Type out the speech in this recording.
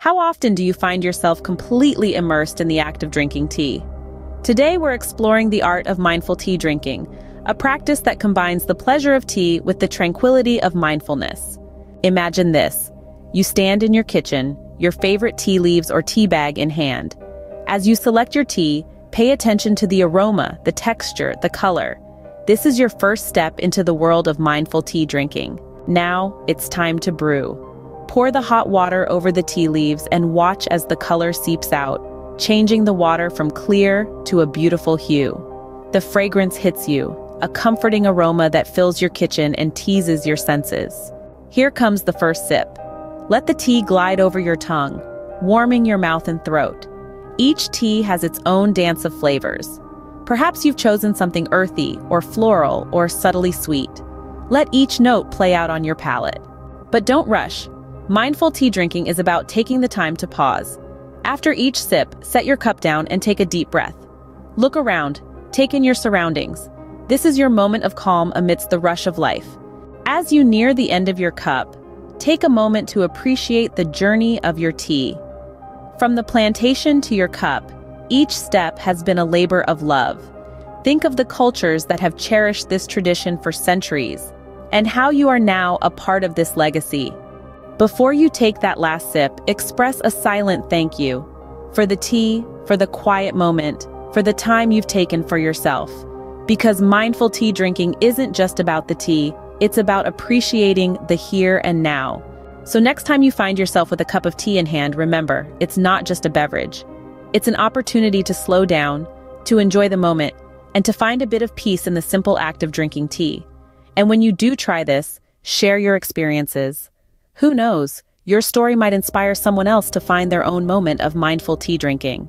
How often do you find yourself completely immersed in the act of drinking tea? Today we're exploring the art of mindful tea drinking, a practice that combines the pleasure of tea with the tranquility of mindfulness. Imagine this. You stand in your kitchen, your favorite tea leaves or tea bag in hand. As you select your tea, pay attention to the aroma, the texture, the color. This is your first step into the world of mindful tea drinking. Now, it's time to brew. Pour the hot water over the tea leaves and watch as the color seeps out, changing the water from clear to a beautiful hue. The fragrance hits you, a comforting aroma that fills your kitchen and teases your senses. Here comes the first sip. Let the tea glide over your tongue, warming your mouth and throat. Each tea has its own dance of flavors. Perhaps you've chosen something earthy, or floral, or subtly sweet. Let each note play out on your palate. But don't rush. Mindful tea drinking is about taking the time to pause. After each sip, set your cup down and take a deep breath. Look around, take in your surroundings. This is your moment of calm amidst the rush of life. As you near the end of your cup, take a moment to appreciate the journey of your tea. From the plantation to your cup, each step has been a labor of love. Think of the cultures that have cherished this tradition for centuries, and how you are now a part of this legacy. Before you take that last sip, express a silent thank you for the tea, for the quiet moment, for the time you've taken for yourself. Because mindful tea drinking isn't just about the tea, it's about appreciating the here and now. So next time you find yourself with a cup of tea in hand, remember, it's not just a beverage. It's an opportunity to slow down, to enjoy the moment, and to find a bit of peace in the simple act of drinking tea. And when you do try this, share your experiences. Who knows, your story might inspire someone else to find their own moment of mindful tea drinking.